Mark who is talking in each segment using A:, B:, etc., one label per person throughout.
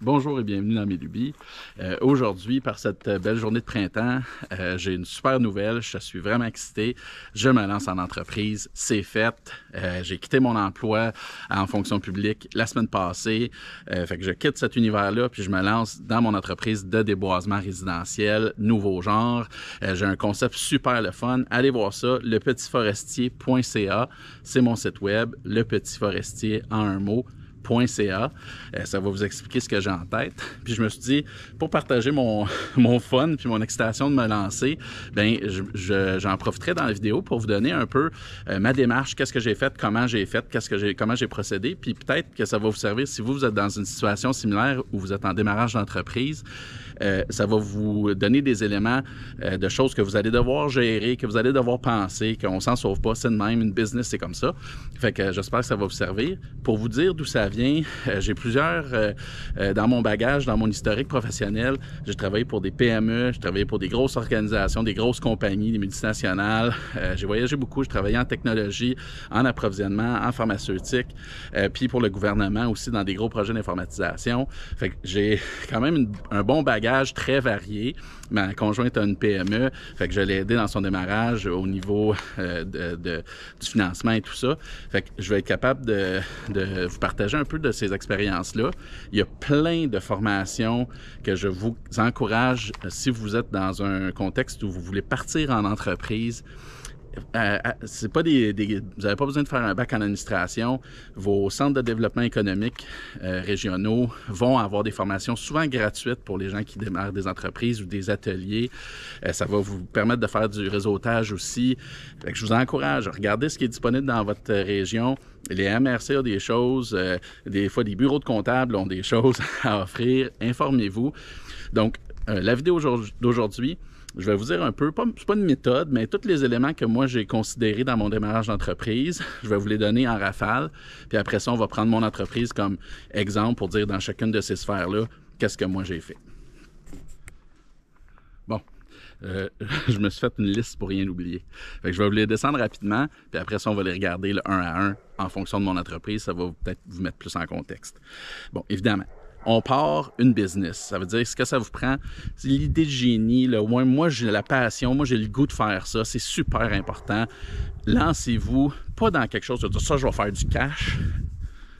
A: Bonjour et bienvenue dans mes lubies. Euh, Aujourd'hui, par cette belle journée de printemps, euh, j'ai une super nouvelle. Je suis vraiment excité. Je me lance en entreprise. C'est fait. Euh, j'ai quitté mon emploi en fonction publique la semaine passée. Euh, fait que je quitte cet univers-là puis je me lance dans mon entreprise de déboisement résidentiel, nouveau genre. Euh, j'ai un concept super le fun. Allez voir ça, lepetitforestier.ca. C'est mon site web, lepetitforestier en un mot. .ca. Euh, ça va vous expliquer ce que j'ai en tête. Puis je me suis dit, pour partager mon, mon fun puis mon excitation de me lancer, ben je- je- j'en profiterai dans la vidéo pour vous donner un peu euh, ma démarche, qu'est-ce que j'ai fait, comment j'ai fait, qu'est-ce que j'ai, comment j'ai procédé. Puis peut-être que ça va vous servir si vous, vous êtes dans une situation similaire où vous êtes en démarrage d'entreprise. Euh, ça va vous donner des éléments de choses que vous allez devoir gérer, que vous allez devoir penser, qu'on s'en sauve pas. C'est de même, une business, c'est comme ça. Fait que j'espère que ça va vous servir. Pour vous dire d'où ça vient, euh, j'ai plusieurs euh, euh, dans mon bagage, dans mon historique professionnel. J'ai travaillé pour des PME, j'ai travaillé pour des grosses organisations, des grosses compagnies, des multinationales. J'ai voyagé beaucoup, j'ai travaillé en technologie, en approvisionnement, en pharmaceutique, puis pour le gouvernement aussi dans des gros projets d'informatisation. J'ai quand même un bon bagage très varié. Ma conjointe a une PME, fait je l'ai aidé dans son démarrage au niveau du financement et tout ça. Fait je vais être capable de, de vous partager un peu de ces expériences-là. Il y a plein de formations que je vous encourage euh, si vous êtes dans un contexte où vous voulez partir en entreprise. Euh, euh, pas des, vous n'avez pas besoin de faire un bac en administration. Vos centres de développement économique régionaux vont avoir des formations souvent gratuites pour les gens qui démarrent des entreprises ou des ateliers. Ça va vous permettre de faire du réseautage aussi. Je vous encourage, regardez ce qui est disponible dans votre région. Les MRC ont des choses, euh, des fois des bureaux de comptables ont des choses à offrir. Informez-vous. Donc, euh, la vidéo aujourd'hui- d'aujourd'hui, je vais vous dire un peu, c'est pas une méthode, mais tous les éléments que moi j'ai considérés dans mon démarrage d'entreprise, je vais vous les donner en rafale. Puis après ça, on va prendre mon entreprise comme exemple pour dire dans chacune de ces sphères-là, qu'est-ce que moi j'ai fait. Euh, je me suis fait une liste pour rien oublier. Fait que je vais vous les descendre rapidement, puis après ça, on va les regarder le un à un en fonction de mon entreprise. Ça va peut-être vous mettre plus en contexte. Bon, évidemment, on part une business. Ça veut dire ce que ça vous prend. C'est l'idée de génie. Là. Ouais, moi, j'ai la passion. Moi, j'ai le goût de faire ça. C'est super important. Lancez-vous pas dans quelque chose de ça, je vais faire du cash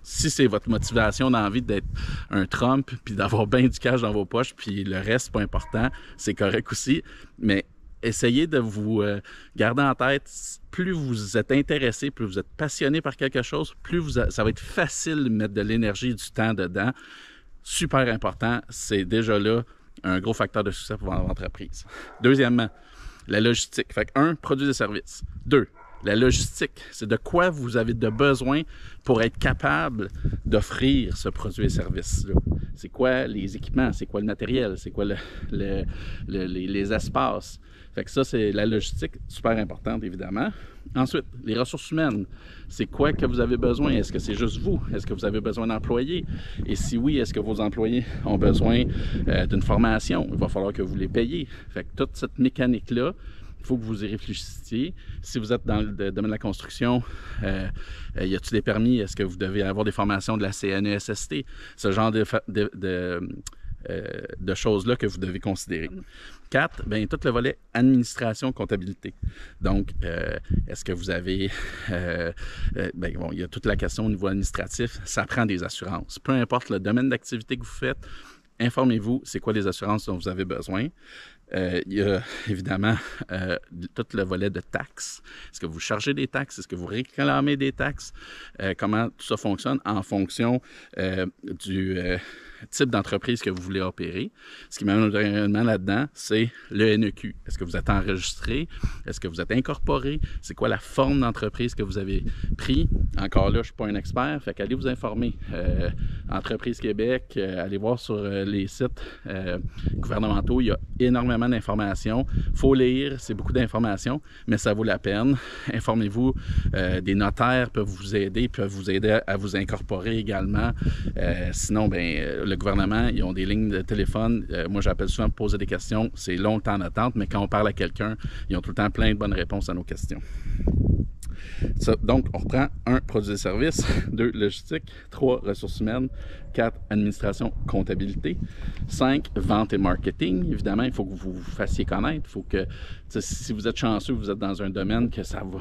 A: si c'est votre motivation d'envie d'être un Trump, puis d'avoir bien du cash dans vos poches, puis le reste, pas important, c'est correct aussi. Mais essayez de vous euh, garder en tête, plus vous êtes intéressé, plus vous êtes passionné par quelque chose, plus vous ça va être facile de mettre de l'énergie et du temps dedans. Super important, c'est déjà là un gros facteur de succès pour votre entreprise. Deuxièmement, la logistique. Fait que, un, produits et services. Deux, la logistique. C'est de quoi vous avez de besoin pour être capable d'offrir ce produit et service-là? C'est quoi les équipements? C'est quoi le matériel? C'est quoi le- le- le- les, espaces? Fait que ça, c'est la logistique, super importante, évidemment. Ensuite, les ressources humaines. C'est quoi que vous avez besoin? Est-ce que c'est juste vous? Est-ce que vous avez besoin d'employés? Et si oui, est-ce que vos employés ont besoin euh, d'une formation? Il va falloir que vous les payiez. Fait que toute cette mécanique-là, faut que vous y réfléchissiez. Si vous êtes dans le domaine de la construction, euh, euh, y a-t-il des permis? Est-ce que vous devez avoir des formations de la CNESST? Ce genre euh, de choses-là que vous devez considérer. Quatre, bien, tout le volet administration, comptabilité. Donc, est-ce que vous avez... Euh, ben, bon, il y a toute la question au niveau administratif. Ça prend des assurances. Peu importe le domaine d'activité que vous faites, informez-vous, c'est quoi les assurances dont vous avez besoin. Euh, il y a évidemment euh, tout le volet de taxes. Est-ce que vous chargez des taxes? Est-ce que vous réclamez des taxes? Euh, comment tout ça fonctionne en fonction du type d'entreprise que vous voulez opérer. Ce qui m'amène là-dedans, c'est le NEQ. Est-ce que vous êtes enregistré? Est-ce que vous êtes incorporé? C'est quoi la forme d'entreprise que vous avez pris? Encore là, je ne suis pas un expert, fait qu'allez vous informer. Euh, Entreprise Québec, euh, allez voir sur euh, les sites gouvernementaux, il y a énormément d'informations. faut lire, c'est beaucoup d'informations, mais ça vaut la peine. Informez-vous, des notaires peuvent vous aider, peuvent vous aider à vous incorporer également. Sinon, ben, le gouvernement, ils ont des lignes de téléphone. Euh, moi, j'appelle souvent pour poser des questions. C'est long le temps d'attente, mais quand on parle à quelqu'un, ils ont tout le temps plein de bonnes réponses à nos questions. donc, on reprend un, produit et services, deux, logistique, trois, ressources humaines, quatre, administration, comptabilité, cinq, vente et marketing. Évidemment, il faut que vous vous fassiez connaître. Il faut que, si vous êtes chanceux, vous êtes dans un domaine que ça va,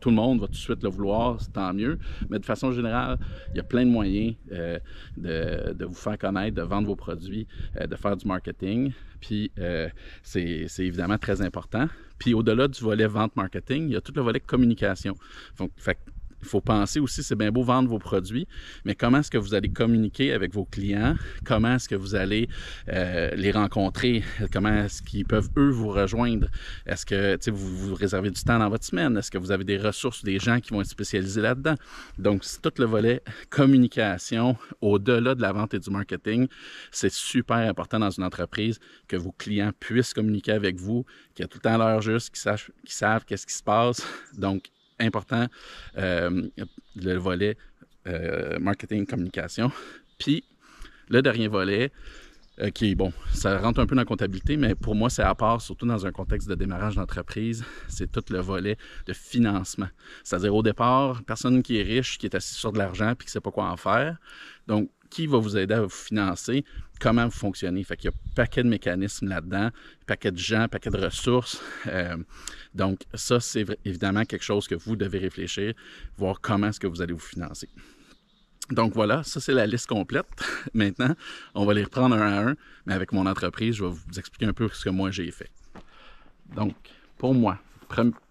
A: tout le monde va tout de suite le vouloir, c'est tant mieux. Mais de façon générale, il y a plein de moyens euh, de, vous faire connaître, de vendre vos produits, euh, de faire du marketing. Puis euh, c'est évidemment très important. Puis au-delà du volet vente marketing, il y a tout le volet communication. Donc, il faut penser aussi, c'est bien beau vendre vos produits, mais comment est-ce que vous allez communiquer avec vos clients? Comment est-ce que vous allez euh, les rencontrer? Comment est-ce qu'ils peuvent, eux, vous rejoindre? Est-ce que vous, vous réservez du temps dans votre semaine? Est-ce que vous avez des ressources, des gens qui vont être spécialisés là-dedans? Donc, c'est tout le volet communication au-delà de la vente et du marketing. C'est super important dans une entreprise que vos clients puissent communiquer avec vous, qu'il y a tout le temps l'heure juste, qu'ils savent qu'est-ce qui se passe. Donc, important, euh, le volet euh, marketing communication. Puis, le dernier volet, euh, qui est bon, ça rentre un peu dans la comptabilité, mais pour moi, c'est à part, surtout dans un contexte de démarrage d'entreprise, c'est tout le volet de financement. C'est-à-dire, au départ, personne qui est riche, qui est assis sur de l'argent puis qui ne sait pas quoi en faire. Donc, qui va vous aider à vous financer, comment vous fonctionnez. Fait qu'il y a un paquet de mécanismes là-dedans, un paquet de gens, un paquet de ressources. Euh, donc, ça, c'est évidemment quelque chose que vous devez réfléchir, voir comment est-ce que vous allez vous financer. Donc voilà, ça c'est la liste complète. Maintenant, on va les reprendre un à un, mais avec mon entreprise, je vais vous expliquer un peu ce que moi j'ai fait. Donc, pour moi,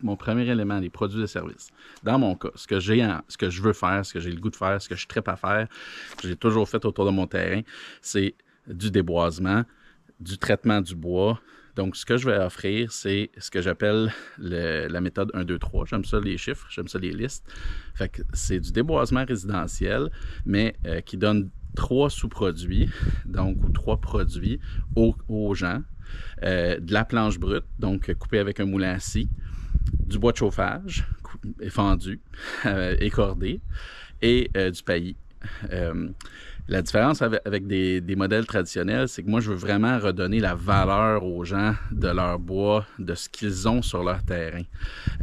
A: mon premier élément, les produits et services. Dans mon cas, ce que j'ai, ce que je veux faire, ce que j'ai le goût de faire, ce que je traite à faire, que j'ai toujours fait autour de mon terrain, c'est du déboisement, du traitement du bois. Donc, ce que je vais offrir, c'est ce que j'appelle la méthode 1, 2, 3. J'aime ça les chiffres, j'aime ça les listes. Fait que c'est du déboisement résidentiel, mais euh, qui donne trois sous-produits, donc ou trois produits aux, gens. Euh, de la planche brute, donc coupée avec un moulin scie, du bois de chauffage fendu, euh, écordé, et euh, du paillis. Euh, la différence avec, des, modèles traditionnels, c'est que moi, je veux vraiment redonner la valeur aux gens de leur bois, de ce qu'ils ont sur leur terrain.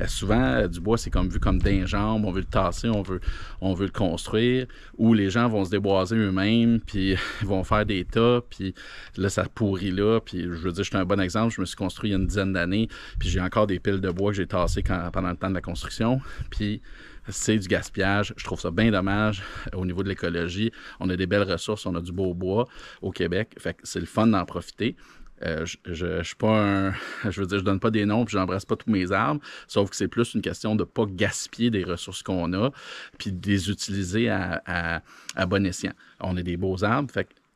A: souvent, du bois, c'est comme vu comme d'un jambe, on veut le tasser, on veut, on veut le construire, ou les gens vont se déboiser eux-mêmes, puis vont faire des tas, puis là, ça pourrit là, puis je veux dire, je suis un bon exemple, je me suis construit il y a une dizaine d'années, puis j'ai encore des piles de bois que j'ai tassées pendant le temps de la construction, puis c'est du gaspillage. Je trouve ça bien dommage au niveau de l'écologie. On a des belles ressources, on a du beau bois au Québec. Fait c'est le fun d'en profiter. Euh, je, un, je veux je donne pas des noms puis j'embrasse pas tous mes arbres, sauf que c'est plus une question de pas gaspiller des ressources qu'on a puis de les utiliser à, bon escient. On a des beaux arbres,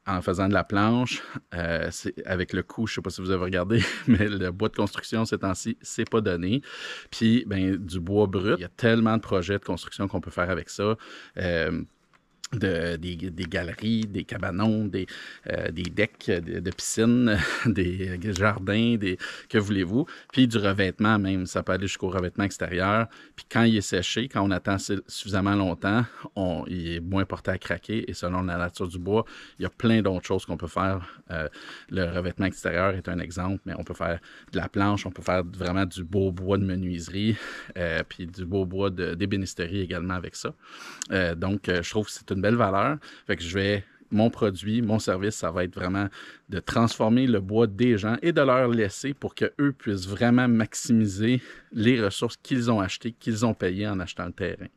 A: en faisant de la planche, euh, avec le coût, je ne sais pas si vous avez regardé, mais le bois de construction ces temps-ci, c'est pas donné. Puis, ben, du bois brut, il y a tellement de projets de construction qu'on peut faire avec ça. Euh, de, des, galeries, des cabanons, des, euh, des decks de, piscine, des jardins, des que voulez-vous, puis du revêtement même, ça peut aller jusqu'au revêtement extérieur. Puis quand il est séché, quand on attend suffisamment longtemps, on, il est moins porté à craquer et selon la nature du bois, il y a plein d'autres choses qu'on peut faire. Euh, le revêtement extérieur est un exemple, mais on peut faire de la planche, on peut faire vraiment du beau bois de menuiserie, euh, puis du beau bois d'ébénisterie également avec ça. donc, je trouve que c'est une belle valeur. Fait que je vais mon produit, mon service, ça va être vraiment de transformer le bois des gens et de leur laisser pour qu'eux puissent vraiment maximiser les ressources qu'ils ont achetées, qu'ils ont payées en achetant le terrain.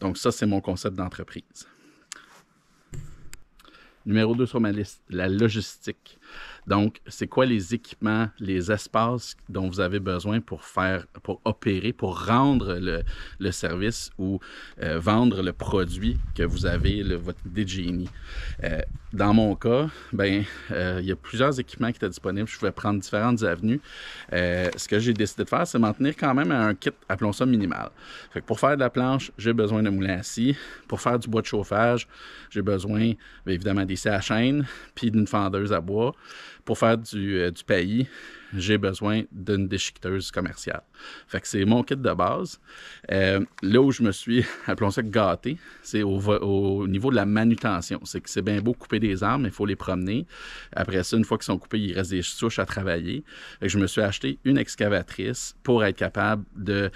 A: Donc ça, c'est mon concept d'entreprise. Numéro 2 sur ma liste, la logistique. Donc, c'est quoi les équipements, les espaces dont vous avez besoin pour faire, pour opérer, pour rendre le, service ou euh, vendre le produit que vous avez, votre idée euh, dans mon cas, ben, euh, il y a plusieurs équipements qui étaient disponibles. Je pouvais prendre différentes avenues. ce que j'ai décidé de faire, c'est m'en tenir quand même à un kit, appelons ça minimal. Pour faire de la planche, j'ai besoin de moulin à scie. Pour faire du bois de chauffage, j'ai besoin bien évidemment des à chaîne puis d'une fendeuse à bois pour faire du, euh, du paillis, j'ai besoin d'une déchiqueteuse commerciale. C'est mon kit de base. Euh, là où je me suis, appelons ça gâté, c'est au, niveau de la manutention. C'est que c'est bien beau couper des arbres, mais il faut les promener. Après ça, une fois qu'ils sont coupés, il reste des souches à travailler. Je me suis acheté une excavatrice pour être capable de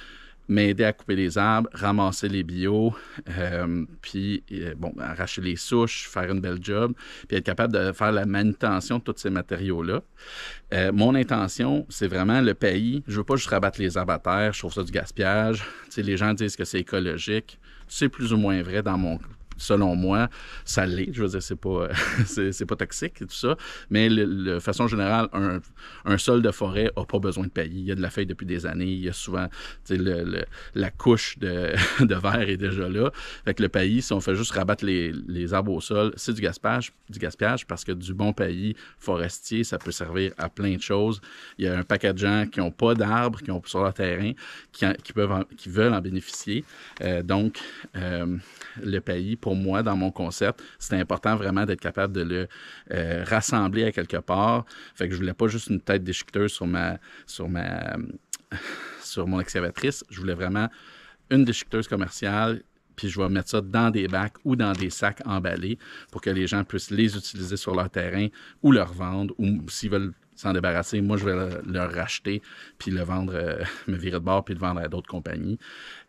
A: m'aider à couper les arbres, ramasser les bio, euh, puis euh, bon, arracher les souches, faire une belle job, puis être capable de faire la manutention de tous ces matériaux-là. Euh, mon intention, c'est vraiment le pays. Je veux pas juste rabattre les arbres à terre, je trouve ça du gaspillage. Les gens disent que c'est écologique. C'est plus ou moins vrai dans mon selon moi, ça l'est. Je veux dire, c'est pas, pas toxique et tout ça. Mais de façon générale, un, un, sol de forêt n'a pas besoin de paillis. Il y a de la feuille depuis des années. Il y a souvent, la couche de, de, verre est déjà là. Fait que le paillis, si on fait juste rabattre les, les arbres au sol, c'est du gaspillage, du gaspillage parce que du bon paillis forestier, ça peut servir à plein de choses. Il y a un paquet de gens qui n'ont pas d'arbres, qui ont sur leur terrain, qui, qui, peuvent qui veulent en bénéficier. Euh, donc, euh, le paillis, pour moi, dans mon concept, c'était important vraiment d'être capable de le euh, rassembler à quelque part. Fait que je voulais pas juste une tête déchiqueteuse sur ma, sur ma, sur mon excavatrice. Je voulais vraiment une déchiqueteuse commerciale puis je vais mettre ça dans des bacs ou dans des sacs emballés pour que les gens puissent les utiliser sur leur terrain ou leur vendre ou s'ils veulent s'en débarrasser. Moi, je vais le, racheter, puis le vendre, euh, me virer de bord, puis le vendre à d'autres compagnies.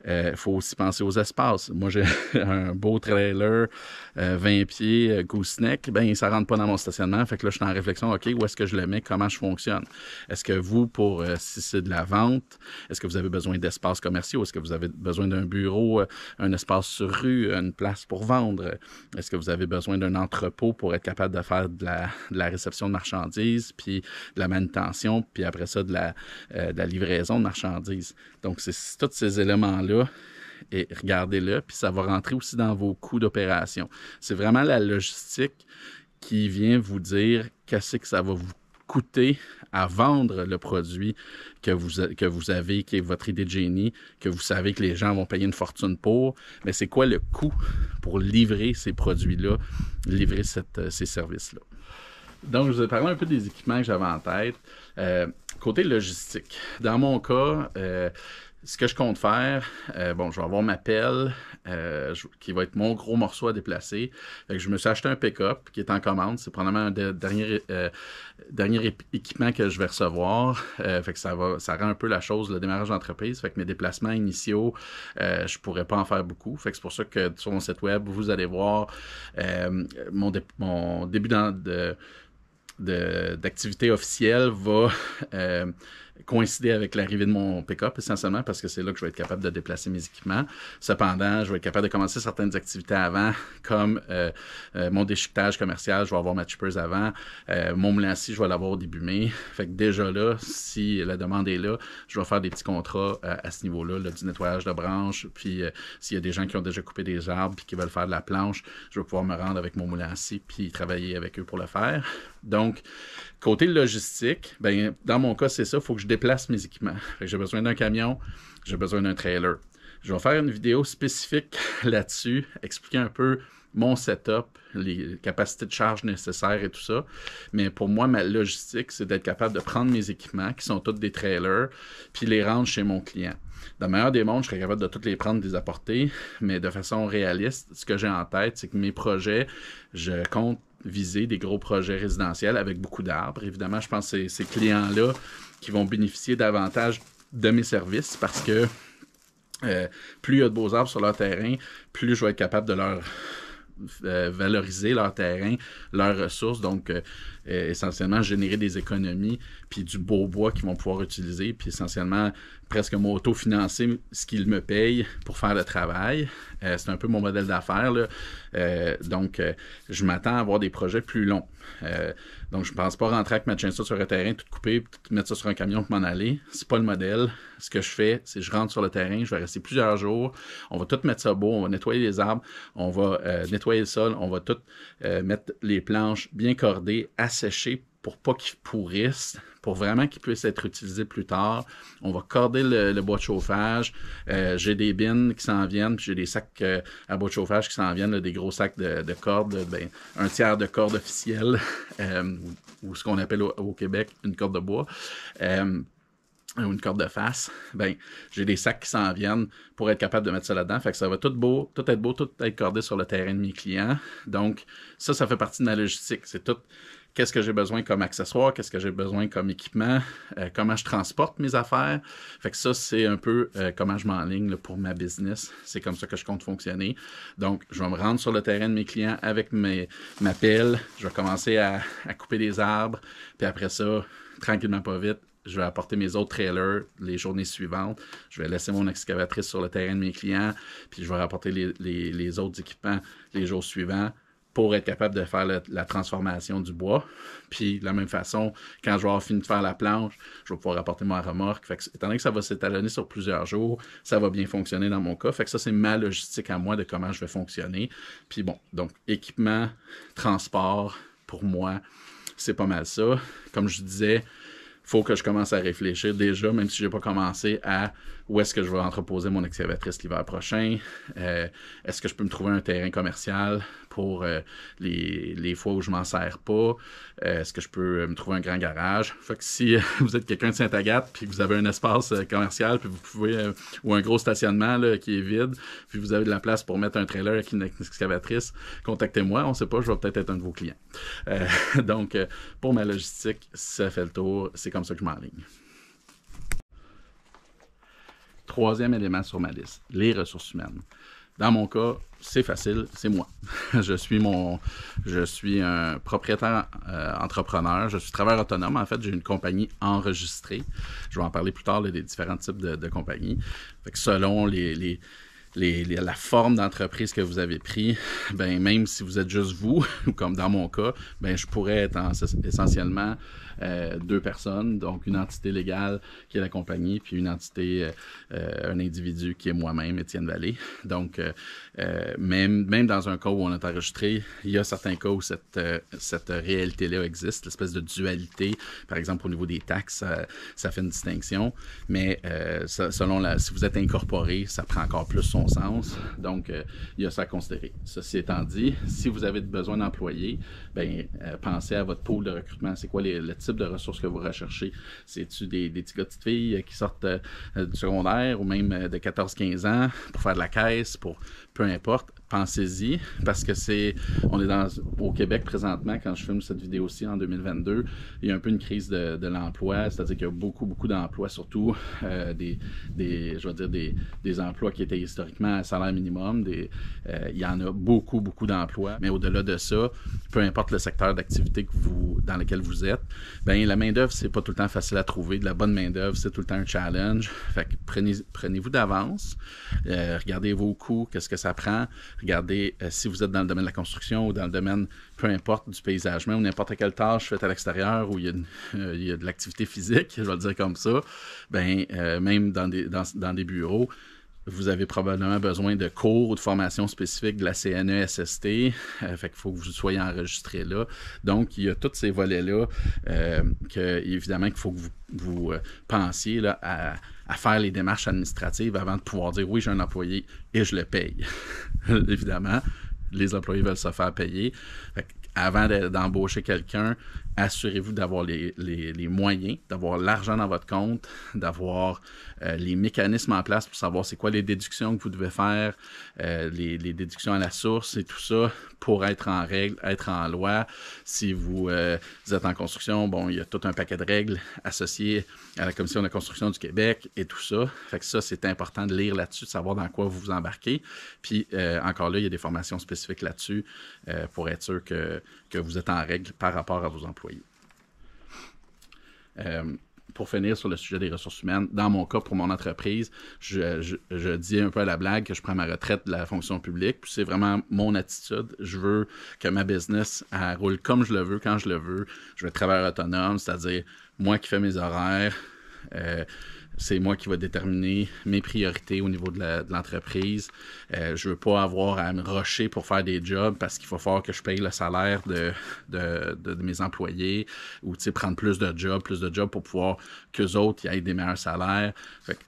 A: Il euh, faut aussi penser aux espaces. Moi, j'ai un beau trailer, 20 euh, pieds, gooseneck. Ben, ça rentre pas dans mon stationnement. Fait que là, je suis en réflexion, OK, où est-ce que je le mets? Comment je fonctionne? Est-ce que vous, pour, si c'est de la vente, est-ce que vous avez besoin d'espaces commerciaux? Est-ce que vous avez besoin d'un bureau, un espace sur rue, une place pour vendre? Est-ce que vous avez besoin d'un entrepôt pour être capable de faire de la, de la réception de marchandises? Puis de la manutention, puis après ça, de la, euh, livraison de marchandises. Donc, c'est tous ces éléments-là et regardez-le, puis ça va rentrer aussi dans vos coûts d'opération. C'est vraiment la logistique qui vient vous dire qu'est-ce que ça va vous coûter à vendre le produit que vous, que vous avez, qui est votre idée de génie, que vous savez que les gens vont payer une fortune pour, mais c'est quoi le coût pour livrer ces produits-là, livrer cette, ces services-là? Donc, je vous ai parlé un peu des équipements que j'avais en tête. Euh, côté logistique, dans mon cas, euh, ce que je compte faire, euh, bon, je vais avoir ma pelle qui va être mon gros morceau à déplacer. je me suis acheté un pick-up qui est en commande. C'est probablement un dernier, dernier équipement que je vais recevoir. fait que ça va, ça rend un peu la chose, le démarrage d'entreprise. Fait que mes déplacements initiaux, je pourrais pas en faire beaucoup. Fait que c'est pour ça que sur mon site web, vous allez voir mon, mon début de d'activité officielle va euh, coïncider avec l'arrivée de mon pick-up, essentiellement, parce que c'est là que je vais être capable de déplacer mes équipements. Cependant, je vais être capable de commencer certaines activités avant, comme euh, euh, mon déchiquetage commercial, je vais avoir ma chippers avant. Euh, mon moulin je vais l'avoir au début mai. Fait que déjà là, si la demande est là, je vais faire des petits contrats à ce niveau-là, du nettoyage de branches. Puis s'il y a des gens qui ont déjà coupé des arbres et qui veulent faire de la planche, je vais pouvoir me rendre avec mon moulin à puis travailler avec eux pour le faire. Donc, côté logistique, ben, dans mon cas, c'est ça, faut que je déplace mes équipements. J'ai besoin d'un camion, j'ai besoin d'un trailer. Je vais faire une vidéo spécifique là-dessus, expliquer un peu mon setup, les capacités de charge nécessaires et tout ça. Mais pour moi, ma logistique, c'est d'être capable de prendre mes équipements, qui sont tous des trailers, puis les rendre chez mon client. Dans le meilleur des mondes, je serais capable de tous les prendre, les apporter, mais de façon réaliste, ce que j'ai en tête, c'est que mes projets, je compte viser des gros projets résidentiels avec beaucoup d'arbres. Évidemment, je pense que c'est ces clients-là qui vont bénéficier davantage de mes services parce que euh, plus il y a de beaux arbres sur leur terrain, plus je vais être capable de leur valoriser leur terrain, leurs ressources, donc euh, essentiellement générer des économies, puis du beau bois qu'ils vont pouvoir utiliser, puis essentiellement presque m'auto-financer ce qu'ils me payent pour faire le travail. c'est un peu mon modèle d'affaires. donc, je m'attends à avoir des projets plus longs. Donc, je ne pense pas rentrer avec ma chainsaw sur un terrain, tout couper, tout mettre ça sur un camion pour m'en aller. C'est pas le modèle. Ce que je fais, c'est je rentre sur le terrain, je vais rester plusieurs jours. On va tout mettre ça beau, on va nettoyer les arbres, on va euh, nettoyer le sol, on va tout euh, mettre les planches bien cordées, asséchées pour pas qu'ils pourrissent, pour vraiment qu'ils puissent être utilisés plus tard. On va corder le, bois de chauffage. Euh, j'ai des bins qui s'en viennent, puis j'ai des sacs euh, à bois de chauffage qui s'en viennent, des gros sacs de, cordes, ben, un tiers de corde officielle, euh, ou, ce qu'on appelle au, Québec une corde de bois ou une corde de face, ben j'ai des sacs qui s'en viennent pour être capable de mettre ça là-dedans. Fait que ça va tout beau, tout être beau, tout être cordé sur le terrain de mes clients. Donc, ça, ça fait partie de ma logistique. C'est tout qu'est-ce que j'ai besoin comme accessoire, qu'est-ce que j'ai besoin comme équipement, euh, comment je transporte mes affaires? Fait que ça, c'est un peu euh, comment je m'enligne pour ma business. C'est comme ça que je compte fonctionner. Donc, je vais me rendre sur le terrain de mes clients avec mes, ma pelle. Je vais commencer à, couper des arbres. Puis après ça, tranquillement pas vite, je vais apporter mes autres trailers les journées suivantes. Je vais laisser mon excavatrice sur le terrain de mes clients, puis je vais rapporter les autres équipements les jours suivants pour être capable de faire la transformation du bois. Puis, de la même façon, quand je vais avoir fini de faire la planche, je vais pouvoir apporter ma remorque. Fait que, étant donné que ça va s'étalonner sur plusieurs jours, ça va bien fonctionner dans mon cas. Fait que ça, c'est ma logistique à moi de comment je vais fonctionner. Puis bon, donc, équipement, transport, pour moi, c'est pas mal ça. Comme je disais, faut que je commence à réfléchir déjà, même si je n'ai pas commencé, à où est-ce que je vais entreposer mon excavatrice l'hiver prochain? Euh, est-ce que je peux me trouver un terrain commercial pour euh, les, les, fois où je m'en sers pas? Euh, est-ce que je peux me trouver un grand garage? Fait que si vous êtes quelqu'un de Saint-Agathe puis que vous avez un espace commercial puis vous pouvez ou un gros stationnement là, qui est vide, puis vous avez de la place pour mettre un trailer avec une excavatrice, contactez-moi. On sait pas, je vais peut-être être un de vos clients. donc, pour ma logistique, ça fait le tour. C'est comme ça que je m'enligne. Troisième élément sur ma liste, les ressources humaines. Dans mon cas, c'est facile, c'est moi. je suis mon, je suis un propriétaire euh, entrepreneur, je suis travailleur autonome. En fait, j'ai une compagnie enregistrée. Je vais en parler plus tard des différents types de, compagnies. selon la forme d'entreprise que vous avez pris, ben même si vous êtes juste vous, comme dans mon cas, ben je pourrais être essentiellement deux personnes, donc une entité légale qui est la compagnie, puis une entité, euh, euh, un individu qui est moi-même, Étienne Vallée. Donc, même, même dans un cas où on est enregistré, il y a certains cas où cette, cette réalité-là existe, l'espèce de dualité. Par exemple, au niveau des taxes, ça, fait une distinction, mais selon la, si vous êtes incorporé, ça prend encore plus son sens. Donc, il y a ça à considérer. Ceci étant dit, si vous avez besoin d'employés, ben, pensez à votre pôle de recrutement. C'est quoi le de ressources que vous recherchez? C'est-tu des, des petits petites filles qui sortent euh, du secondaire ou même euh, de 14-15 ans pour faire de la caisse, pour peu importe? Pensez-y, parce que c'est, on est dans, au Québec présentement, quand je filme cette vidéo-ci en 2022, il y a un peu une crise de, de l'emploi, c'est-à-dire qu'il y a beaucoup, beaucoup d'emplois, surtout euh, des, des, je veux dire, des, des, emplois qui étaient historiquement à salaire minimum. Des, euh, il y en a beaucoup, beaucoup d'emplois, mais au-delà de ça, peu importe le secteur d'activité que vous, dans lequel vous êtes, ben la main-d'œuvre, c'est pas tout le temps facile à trouver. De la bonne main-d'œuvre, c'est tout le temps un challenge. Fait que prenez, prenez-vous d'avance, euh, regardez vos coûts, qu'est-ce que ça prend, Regardez euh, si vous êtes dans le domaine de la construction ou dans le domaine, peu importe, du paysagement ou n'importe quelle tâche faite à l'extérieur où il y, a euh, il y, a de l'activité physique, je vais le dire comme ça, ben, euh, même dans des, dans, dans des bureaux, vous avez probablement besoin de cours ou de formation spécifique de la CNESST. Euh, fait qu'il faut que vous soyez enregistré là. Donc, il y a tous ces volets-là euh, que, qu'il faut que vous, vous pensiez à faire les démarches administratives avant de pouvoir dire oui, j'ai un employé et je le paye. Évidemment, les employés veulent se faire payer. Avant d'embaucher quelqu'un, assurez-vous d'avoir les, moyens, d'avoir l'argent dans votre compte, d'avoir euh, les mécanismes en place pour savoir c'est quoi les déductions que vous devez faire, euh, les, déductions à la source et tout ça pour être en règle, être en loi. Si vous, euh, vous, êtes en construction, bon, il y a tout un paquet de règles associées à la Commission de la construction du Québec et tout ça. Fait que ça, c'est important de lire là-dessus, de savoir dans quoi vous vous embarquez. Puis encore là, il y a des formations spécifiques là-dessus pour être sûr que, que vous êtes en règle par rapport à vos emplois. Pour finir sur le sujet des ressources humaines, dans mon cas, pour mon entreprise, je, dis un peu à la blague que je prends ma retraite de la fonction publique. C'est vraiment mon attitude. Je veux que ma business roule comme je le veux, quand je le veux. Je veux travailler autonome, c'est-à-dire moi qui fais mes horaires. Euh, c'est moi qui va déterminer mes priorités au niveau de l'entreprise. Euh, je veux pas avoir à me rusher pour faire des jobs parce qu'il faut faire que je paye le salaire de, de, de, mes employés ou prendre plus de jobs, plus de jobs pour pouvoir qu'eux autres aient des meilleurs salaires.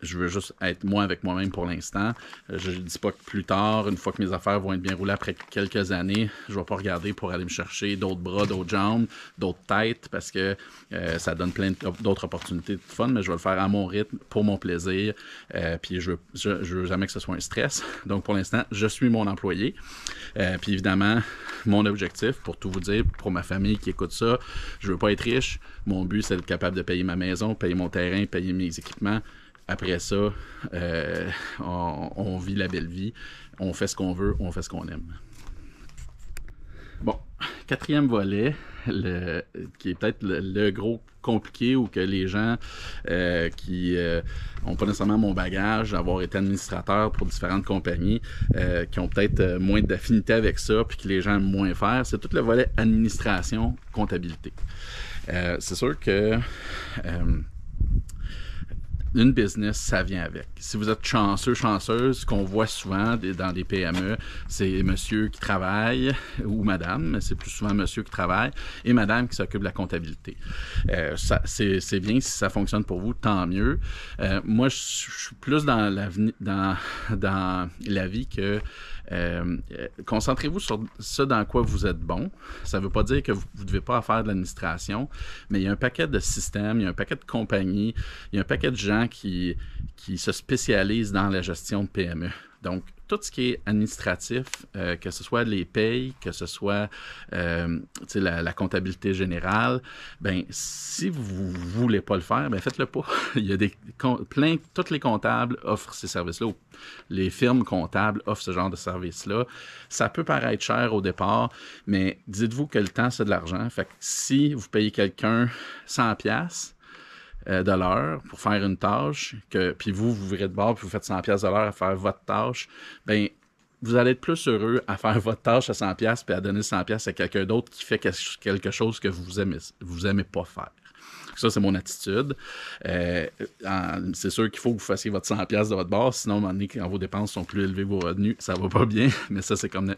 A: je veux juste être moi avec moi-même pour l'instant. Euh, je ne dis pas que plus tard, une fois que mes affaires vont être bien roulées après quelques années, je vais pas regarder pour aller me chercher d'autres bras, d'autres jambes, d'autres têtes parce que euh, ça donne plein d'autres opportunités de fun, mais je vais le faire à mon rythme pour mon plaisir, euh, puis je, je, je, veux jamais que ce soit un stress. Donc pour l'instant, je suis mon employé. Euh, puis évidemment, mon objectif, pour tout vous dire, pour ma famille qui écoute ça, je veux pas être riche. Mon but, c'est d'être capable de payer ma maison, payer mon terrain, payer mes équipements. Après ça, euh, on, on vit la belle vie, on fait ce qu'on veut, on fait ce qu'on aime. Bon, quatrième volet, le, qui est peut-être le, le, gros compliqué ou que les gens euh, qui euh, ont pas nécessairement mon bagage, d'avoir été administrateur pour différentes compagnies, euh, qui ont peut-être euh, moins d'affinité avec ça, puis que les gens aiment moins faire, c'est tout le volet administration, comptabilité. Euh, c'est sûr que une business, ça vient avec. Si vous êtes chanceux, chanceuse, ce qu'on voit souvent dans des PME, c'est monsieur qui travaille ou madame, mais c'est plus souvent monsieur qui travaille et madame qui s'occupe de la comptabilité. Euh, c'est, bien si ça fonctionne pour vous, tant mieux. Euh, moi, je suis plus dans dans, dans la vie que euh, concentrez-vous sur ce dans quoi vous êtes bon. Ça ne veut pas dire que vous ne devez pas faire de l'administration, mais il y a un paquet de systèmes, il y a un paquet de compagnies, il y a un paquet de gens qui, se spécialisent dans la gestion de PME. Tout ce qui est administratif, euh, que ce soit les payes, que ce soit euh, la, comptabilité générale, ben si vous voulez pas le faire, ben faites-le pas. Il y a des plein, tous les comptables offrent ces services-là. Les firmes comptables offrent ce genre de services-là. Ça peut paraître cher au départ, mais dites-vous que le temps c'est de l'argent. Fait que si vous payez quelqu'un 100 pièces euh, pour faire une tâche, que puis vous, vous virez de bord puis vous faites 100 pièces de à faire votre tâche, ben vous allez être plus heureux à faire votre tâche à 100 pièces puis à donner 100 pièces à quelqu'un d'autre qui fait quelque chose que vous aimez vous aimez pas faire. Ça, c'est mon attitude. Euh, c'est sûr qu'il faut que vous fassiez votre 100$ de votre base, sinon, à un moment donné, quand vos dépenses sont plus élevées, vos revenus, ça va pas bien. Mais ça, c'est comme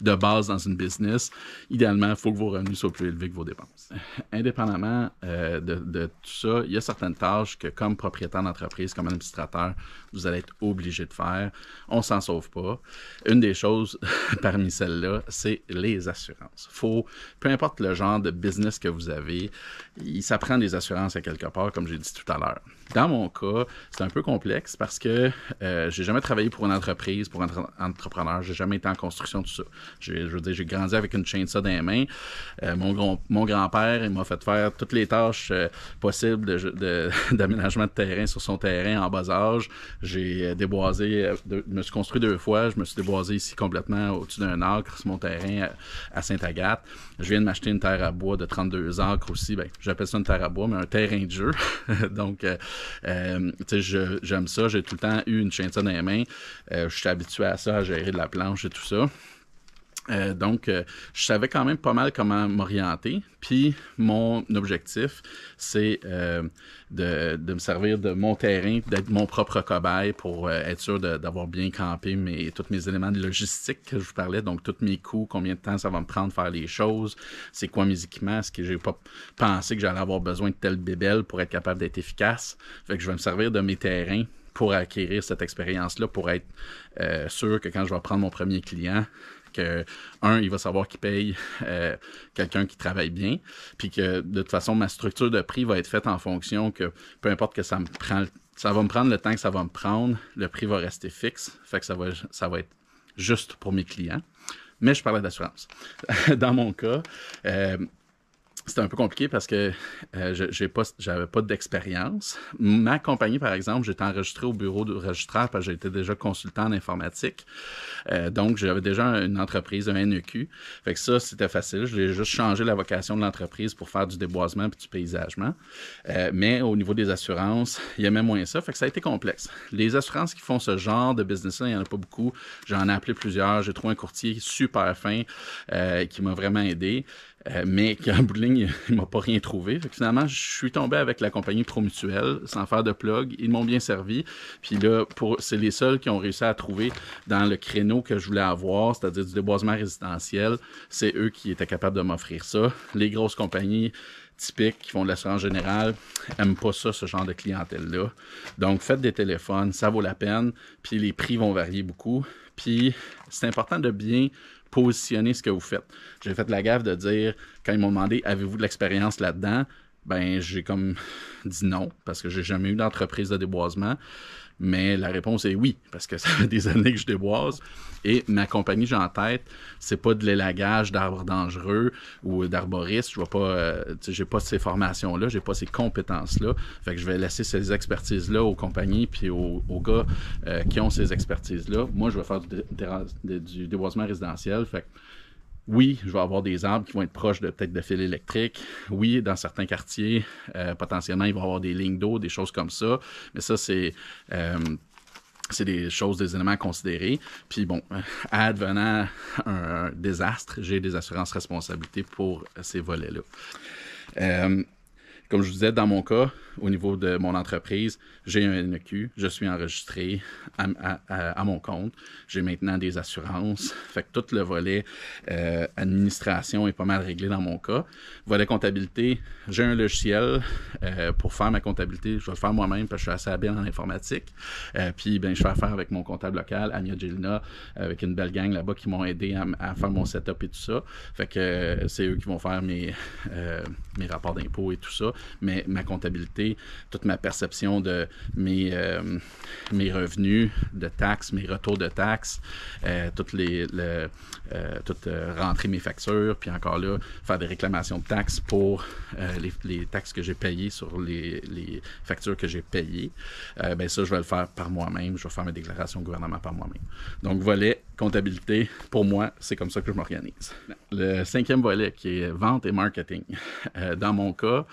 A: de base dans une business. Idéalement, il faut que vos revenus soient plus élevés que vos dépenses. Indépendamment euh, de, de, tout ça, il y a certaines tâches que, comme propriétaire d'entreprise, comme administrateur, vous allez être obligé de faire. On s'en sauve pas. Une des choses parmi celles-là, c'est les assurances. Faut, peu importe le genre de business que vous avez, ça prend des assurances à quelque part, comme j'ai dit tout à l'heure. Dans mon cas, c'est un peu complexe parce que euh, j'ai jamais travaillé pour une entreprise, pour un entrepreneur. J'ai jamais été en construction, tout ça. Je veux dire, j'ai grandi avec une chaîne de ça dans les mains. Euh, mon, mon grand-père, il m'a fait faire toutes les tâches euh, possibles d'aménagement de, de, terrain sur son terrain en bas âge. J'ai déboisé, de, me suis construit deux fois. Je me suis déboisé ici complètement au-dessus d'un acre sur mon terrain à, à Sainte-Agathe. Je viens de m'acheter une terre à bois de 32 acres aussi. Ben, j'appelle ça une terre à bois, mais un terrain de jeu. Donc, euh, j'aime ça. J'ai tout le temps eu une chaîne dans les mains. Euh, je suis habitué à ça, à gérer de la planche et tout ça. Euh, donc, euh, je savais quand même pas mal comment m'orienter. Puis, mon objectif, c'est euh, de, de, me servir de mon terrain, d'être mon propre cobaye pour euh, être sûr d'avoir bien campé mes, tous mes éléments de logistique que je vous parlais. Donc, tous mes coûts, combien de temps ça va me prendre faire les choses, c'est quoi mes équipements, est-ce que j'ai pas pensé que j'allais avoir besoin de tel bébel pour être capable d'être efficace. Fait que je vais me servir de mes terrains pour acquérir cette expérience-là, pour être euh, sûr que quand je vais prendre mon premier client, que, un, il va savoir qu'il paye euh, quelqu'un qui travaille bien, puis que de toute façon, ma structure de prix va être faite en fonction que peu importe que ça me prend, ça va me prendre le temps que ça va me prendre, le prix va rester fixe, fait que ça va, ça va être juste pour mes clients. Mais je parlais d'assurance. Dans mon cas, euh, c'était un peu compliqué parce que euh, j'ai pas, j'avais pas d'expérience. Ma compagnie, par exemple, j'étais enregistré au bureau de registraire parce que j'étais déjà consultant en informatique. Euh, donc, j'avais déjà une entreprise, un NEQ. Fait que ça, c'était facile. J'ai juste changé la vocation de l'entreprise pour faire du déboisement puis du paysagement. Euh, mais au niveau des assurances, il y a même moins ça. Fait que ça a été complexe. Les assurances qui font ce genre de business-là, il n'y en a pas beaucoup. J'en ai appelé plusieurs. J'ai trouvé un courtier super fin euh, qui m'a vraiment aidé. Euh, mais qu'en bout de m'a pas rien trouvé. Finalement, je suis tombé avec la compagnie Promutuelle sans faire de plug. Ils m'ont bien servi. Puis là, pour, c'est les seuls qui ont réussi à trouver dans le créneau que je voulais avoir, c'est-à-dire du déboisement résidentiel. C'est eux qui étaient capables de m'offrir ça. Les grosses compagnies typiques qui font de l'assurance générale aiment pas ça, ce genre de clientèle-là. Donc, faites des téléphones, ça vaut la peine. Puis les prix vont varier beaucoup. Puis c'est important de bien positionner ce que vous faites. J'ai fait la gaffe de dire, quand ils m'ont demandé avez-vous de l'expérience là-dedans, ben j'ai comme dit non parce que j'ai jamais eu d'entreprise de déboisement. Mais la réponse est oui, parce que ça fait des années que je déboise. Et ma compagnie, j'ai en tête, c'est pas de l'élagage d'arbres dangereux ou d'arboristes. Je vois pas, euh, j'ai pas ces formations-là, j'ai pas ces compétences-là. Fait que je vais laisser ces expertises-là aux compagnies puis aux, gars euh, qui ont ces expertises-là. Moi, je vais faire du, du déboisement résidentiel. Fait que oui, je vais avoir des arbres qui vont être proches de peut-être de fils électriques. Oui, dans certains quartiers, euh, potentiellement, il va y avoir des lignes d'eau, des choses comme ça. Mais ça, c'est euh, des choses, des éléments à considérer. Puis bon, advenant un, désastre, j'ai des assurances responsabilités pour ces volets-là. Euh, comme je vous disais, dans mon cas, au niveau de mon entreprise, j'ai un NEQ, je suis enregistré à, mon compte, j'ai maintenant des assurances, fait que tout le volet euh, administration est pas mal réglé dans mon cas. Volet comptabilité, j'ai un logiciel euh, pour faire ma comptabilité, je vais le faire moi-même parce que je suis assez habile en informatique. Euh, puis ben, je fais affaire avec mon comptable local, Amia Gilna, avec une belle gang là-bas qui m'ont aidé à, faire mon setup et tout ça. Fait que c'est eux qui vont faire mes, mes rapports d'impôts et tout ça. Ma comptabilité, toute ma perception de mes, euh, mes revenus de taxes, mes retours de taxes, euh, toutes les, le, euh, toutes, rentrer mes factures, puis encore là, faire des réclamations de taxes pour les, les, taxes que j'ai payées sur les, les, factures que j'ai payées. ben ça, je vais le faire par moi-même. Je vais faire mes déclarations au gouvernement par moi-même. Donc, volet comptabilité, pour moi, c'est comme ça que je m'organise. Le cinquième volet qui est vente et marketing. dans mon cas,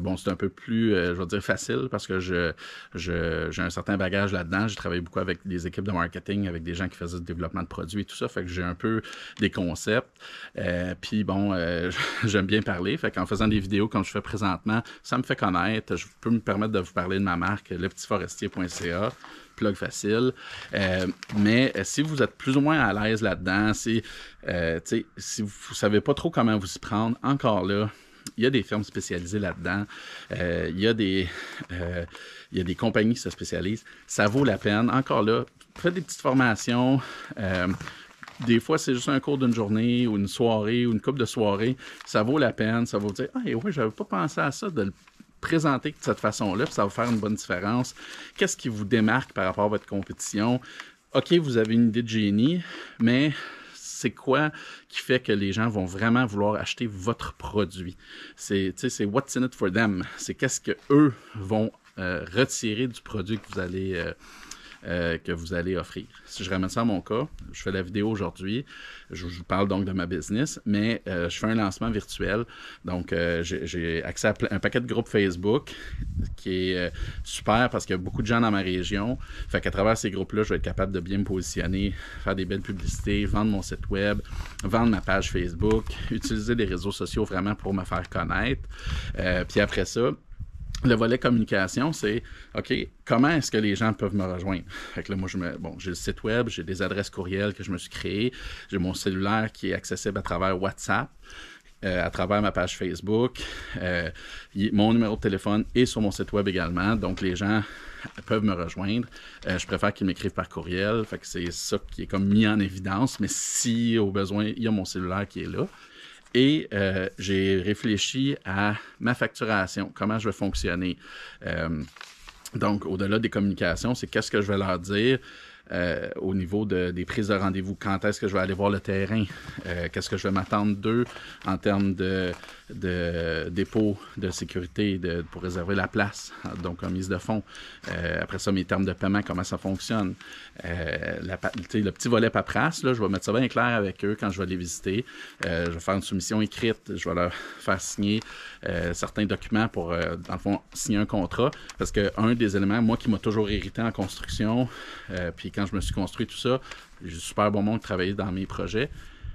A: bon, c'est un peu plus, je vais dire, facile parce que je, j'ai un certain bagage là-dedans. J'ai travaillé beaucoup avec des équipes de marketing, avec des gens qui faisaient du développement de produits et tout ça. Fait que j'ai un peu des concepts. Euh, puis bon, euh, j'aime bien parler. Fait qu'en faisant des vidéos comme je fais présentement, ça me fait connaître. Je peux me permettre de vous parler de ma marque, lepetitforestier.ca facile. Euh, mais si vous êtes plus ou moins à l'aise là-dedans, si, si vous ne savez pas trop comment vous y prendre, encore là, il y a des firmes spécialisées là-dedans. Euh, il, y a des, euh, il y a des compagnies qui se spécialisent. Ça vaut la peine. Encore là, faites des petites formations. Euh, des fois, c'est juste un cours d'une journée ou une soirée ou une coupe de soirée. Ça vaut la peine. Ça va vous dire Ah, oui, j'avais pas pensé à ça, de le présenter de cette façon-là, ça va faire une bonne différence. Qu'est-ce qui vous démarque par rapport à votre compétition? OK, vous avez une idée de génie, mais c'est quoi qui fait que les gens vont vraiment vouloir acheter votre produit? C'est, c'est what's in it for them? C'est qu'est-ce que eux vont euh, retirer du produit que vous allez euh, euh, que vous allez offrir. Si je ramène ça à mon cas, je fais la vidéo aujourd'hui, je, vous parle donc de ma business, mais euh, je fais un lancement virtuel. Donc, euh, j'ai accès à un paquet de groupes Facebook qui est super parce qu'il y a beaucoup de gens dans ma région. Fait qu'à travers ces groupes-là, je vais être capable de bien me positionner, faire des belles publicités, vendre mon site web, vendre ma page Facebook, utiliser les réseaux sociaux vraiment pour me faire connaître. puis après ça, le volet communication, c'est OK, comment est-ce que les gens peuvent me rejoindre? Fait que là, moi, je me, bon, j'ai le site web, j'ai des adresses courriels que je me suis créées, j'ai mon cellulaire qui est accessible à travers WhatsApp. Euh, à travers ma page Facebook, euh, mon numéro de téléphone est sur mon site web également, donc les gens peuvent me rejoindre. Euh, je préfère qu'ils m'écrivent par courriel, fait que c'est ça qui est comme mis en évidence, mais si au besoin, il y a mon cellulaire qui est là. Et euh, j'ai réfléchi à ma facturation, comment je vais fonctionner. Euh, donc, au-delà des communications, c'est qu'est-ce que je vais leur dire? Euh, au niveau des prises de rendez-vous. Quand est-ce que je vais aller voir le terrain? Euh, qu'est-ce que je vais m'attendre d'eux en termes de, de dépôt de sécurité de, pour réserver la place, donc en mise de fonds. Euh, après ça, mes termes de paiement, comment ça fonctionne? La, le petit volet paperasse, là, je vais mettre ça bien clair avec eux quand je vais les visiter. je vais faire une soumission écrite, je vais leur faire signer certains documents pour, dans le fond, signer un contrat. Parce que un des éléments, moi, qui m'a toujours irrité en construction, puis quand je me suis construit tout ça, j'ai super bon monde travailler dans mes projets.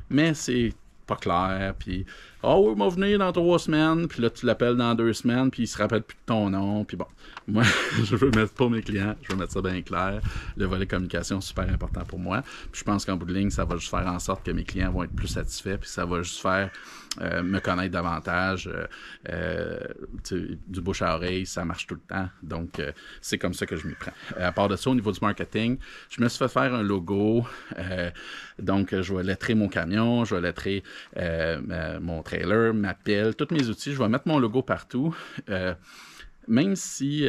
A: Mais c'est pas clair, puis oh oui, m'a venir dans trois semaines, puis là tu l'appelles dans deux semaines, puis il se rappelle plus de ton nom, puis bon, moi je veux mettre pour mes clients, je veux mettre ça bien clair. Le volet communication super important pour moi. Puis je pense qu'en bout de ligne, ça va juste faire en sorte que mes clients vont être plus satisfaits, puis ça va juste faire euh, me connaître davantage. Euh, euh, du bouche à oreille, ça marche tout le temps. Donc, c'est comme ça que je m'y prends. à part de ça, au niveau du marketing, je me suis fait faire un logo. donc, je vais lettrer mon camion, je vais lettrer mon trailer, ma tous mes outils. Je vais mettre mon logo partout. même si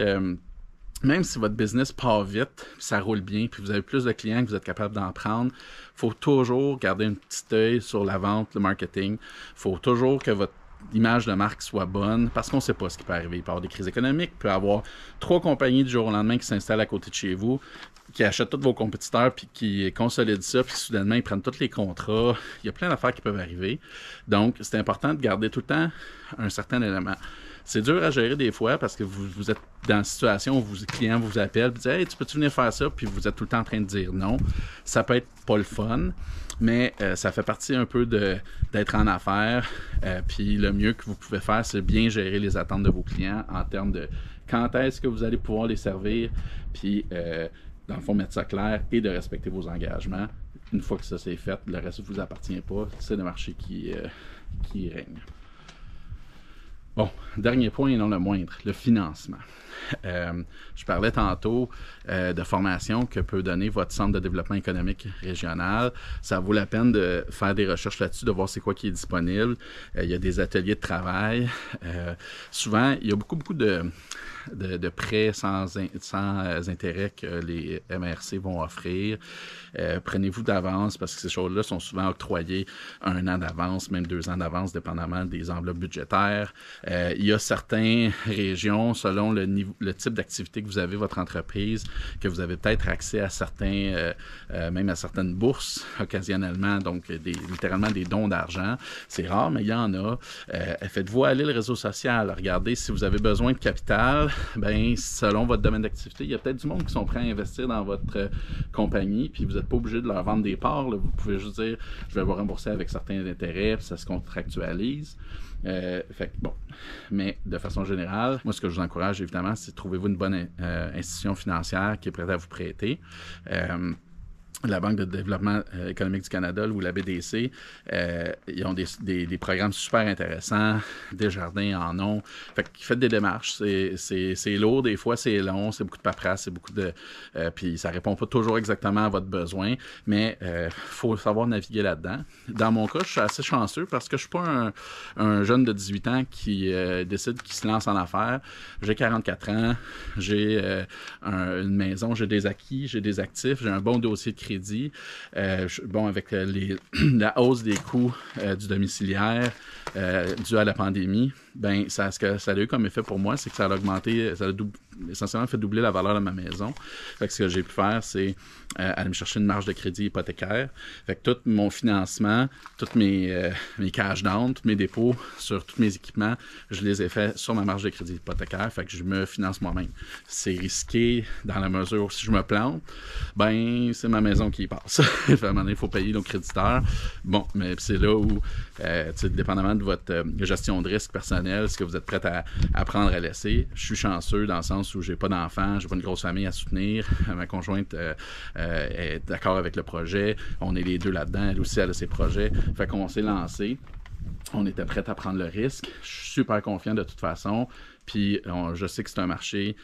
A: même si votre business part vite, ça roule bien, puis vous avez plus de clients que vous êtes capable d'en prendre, faut toujours garder un petit œil sur la vente, le marketing. Faut toujours que votre image de marque soit bonne parce qu'on ne sait pas ce qui peut arriver. Il peut y avoir des crises économiques, il peut y avoir trois compagnies du jour au lendemain qui s'installent à côté de chez vous, qui achètent tous vos compétiteurs, puis qui consolident ça, puis soudainement ils prennent tous les contrats. Il y a plein d'affaires qui peuvent arriver. Donc, c'est important de garder tout le temps un certain élément. C'est dur à gérer des fois parce que vous, êtes dans une situation où vos clients vous appellent, vous disent Hey, tu peux-tu venir faire ça? Puis vous êtes tout le temps en train de dire non. Ça peut être pas le fun, mais euh, ça fait partie un peu d'être en affaires. Euh, puis le mieux que vous pouvez faire, c'est bien gérer les attentes de vos clients en termes de quand est-ce que vous allez pouvoir les servir, puis euh, dans le fond, mettre ça clair et de respecter vos engagements. Une fois que ça c'est fait, le reste ne vous appartient pas. C'est le marché qui, qui règne. Bon, dernier point et non le moindre, le financement. Euh, je parlais tantôt euh, de formation que peut donner votre centre de développement économique régional. Ça vaut la peine de faire des recherches là-dessus, de voir c'est quoi qui est disponible. Euh, il y a des ateliers de travail. souvent, il y a beaucoup, beaucoup de, de, prêts sans, sans intérêt que les MRC vont offrir. Prenez-vous d'avance parce que ces choses-là sont souvent octroyées un an d'avance, même deux ans d'avance, dépendamment des enveloppes budgétaires. Il y a certaines régions, selon le, niveau, le type d'activité que vous avez, votre entreprise, que vous avez peut-être accès à certains, euh, euh, même à certaines bourses occasionnellement, donc littéralement des dons d'argent. C'est rare, mais il y en a. Faites-vous aller le réseau social. Regardez si vous avez besoin de capital. Ben, selon votre domaine d'activité, il y a peut-être du monde qui sont prêts à investir dans votre compagnie, puis vous n'êtes pas obligé de leur vendre des parts. Vous pouvez juste dire, je vais vous rembourser avec certains intérêts, puis ça se contractualise. Euh, fait bon. Mais de façon générale, moi, ce que je vous encourage, évidemment, c'est trouvez-vous une bonne euh, institution financière qui est prête à vous prêter. Euh, la Banque de développement euh, économique du Canada ou la BDC, euh, ils ont des, programmes super intéressants, des jardins en ont. Fait faites des démarches. C'est lourd, des fois c'est long, c'est beaucoup de paperasse, c'est beaucoup de. Euh, puis ça répond pas toujours exactement à votre besoin, mais il faut savoir naviguer là-dedans. Dans mon cas, je suis assez chanceux parce que je suis pas un, jeune de 18 ans qui décide qu'il se lance en affaires. J'ai 44 ans, j'ai une maison, j'ai des acquis, j'ai des actifs, j'ai un bon dossier de crédit. Euh, bon, avec euh, les, la hausse des coûts euh, du domiciliaire dû à la pandémie, ben ça, ce que ça a eu comme effet pour moi, c'est que ça a augmenté, ça a essentiellement fait doubler la valeur de ma maison. Fait que ce que j'ai pu faire, c'est euh, aller me chercher une marge de crédit hypothécaire. Fait que tout mon financement, tous mes, euh, mes cash down, tous mes dépôts sur tous mes équipements, je les ai faits sur ma marge de crédit hypothécaire. Fait que je me finance moi-même. C'est risqué dans la mesure où si je me plante, ben c'est ma maison qui y passe. donné, il faut payer nos créditeurs. Bon, mais c'est là où, euh, dépendamment de votre euh, gestion de risque ce que vous êtes prêt à, à prendre à laisser, je suis chanceux dans le sens où j'ai pas d'enfants, j'ai pas une grosse famille à soutenir. Ma conjointe euh, euh, est d'accord avec le projet. On est les deux là-dedans. Elle aussi, elle a ses projets. Fait qu'on s'est lancé. On était prêt à prendre le risque. Je suis super confiant de toute façon. Puis je sais que c'est un marché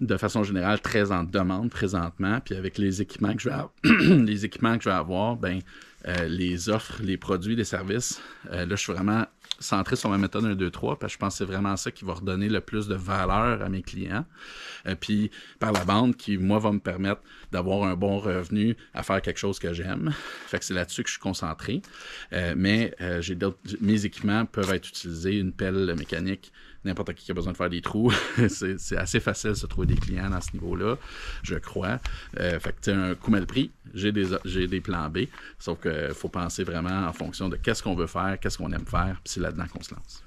A: de façon générale très en demande présentement. Puis avec les équipements que je vais avoir, les équipements je vais avoir, ben euh, les offres, les produits, les services, là je suis vraiment centré sur ma méthode 1, 2, 3, parce que je pense que c'est vraiment ça qui va redonner le plus de valeur à mes clients. euh, puis par la bande qui, moi, va me permettre d'avoir un bon revenu à faire quelque chose que j'aime. Fait que c'est là-dessus que je suis concentré. Euh, mais euh, mes équipements peuvent être utilisés, une pelle mécanique, n'importe qui qui a besoin de faire des trous. c'est assez facile de se trouver des clients dans ce niveau-là, je crois. Euh, fait que, un coup mal pris, j'ai des, des plans B, sauf qu'il faut penser vraiment en fonction de qu'est-ce qu'on veut faire, qu'est-ce qu'on aime faire, puis c'est là-dedans qu'on se lance.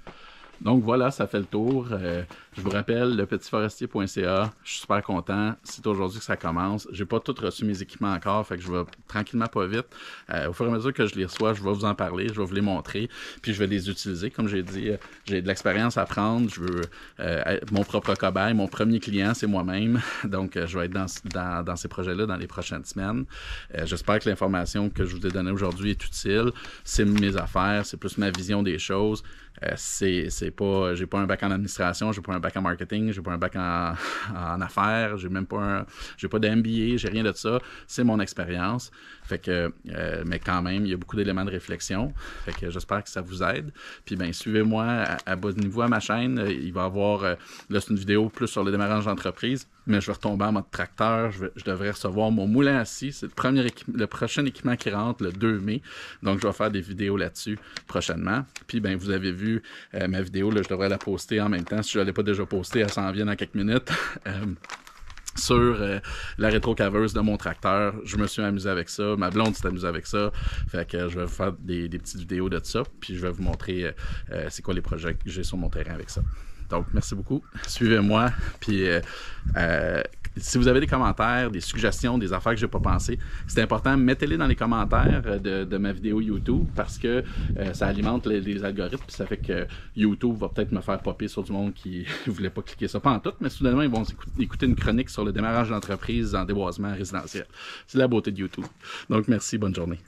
A: Donc voilà, ça fait le tour. Euh, je vous rappelle, lepetitforestier.ca. Je suis super content. C'est aujourd'hui que ça commence. J'ai pas tout reçu mes équipements encore, fait que je vais tranquillement pas vite. Euh, au fur et à mesure que je les reçois, je vais vous en parler, je vais vous les montrer, puis je vais les utiliser. Comme j'ai dit, euh, j'ai de l'expérience à prendre. Je veux mon propre cobaye, mon premier client, c'est moi-même. Donc je vais être dans, ces projets-là dans les prochaines semaines. J'espère que l'information que je vous ai donnée aujourd'hui est utile. C'est mes affaires, c'est plus ma vision des choses. C'est pas, j'ai pas un bac en administration, j'ai pas un bac en marketing, j'ai pas un bac en, en affaires, j'ai même pas un, j'ai pas d'MBA, j'ai rien de ça. C'est mon expérience. Fait que, euh, mais quand même, il y a beaucoup d'éléments de réflexion. Fait que j'espère que ça vous aide. Puis ben, suivez-moi à, à bas niveau à ma chaîne. Il va y avoir, euh, là c'est une vidéo plus sur le démarrage d'entreprise, mais je vais retomber en mode tracteur. Je, devrais recevoir mon moulin scie. C'est le premier le prochain équipement qui rentre le 2 mai. Donc je vais faire des vidéos là-dessus prochainement. Puis ben, vous avez vu euh, ma vidéo, là, je devrais la poster en même temps. Si je ne l'ai pas déjà postée, elle s'en vient dans quelques minutes. Euh, sur euh, la rétrocaveuse de mon tracteur. Je me suis amusé avec ça. Ma blonde s'est amusée avec ça. Fait que je vais vous faire des, petites vidéos de ça. Puis je vais vous montrer c'est quoi les projets que j'ai sur mon terrain avec ça. Donc, merci beaucoup. Suivez-moi. Puis, euh, euh, si vous avez des commentaires, des suggestions, des affaires que j'ai pas pensé, c'est important, mettez-les dans les commentaires euh, de, ma vidéo YouTube parce que ça alimente les, les algorithmes. Puis ça fait que YouTube va peut-être me faire popper sur du monde qui voulait pas cliquer ça pas en tout, mais soudainement, ils vont écou- écouter une chronique sur le démarrage d'entreprise en déboisement résidentiel. C'est la beauté de YouTube. Donc, merci. Bonne journée.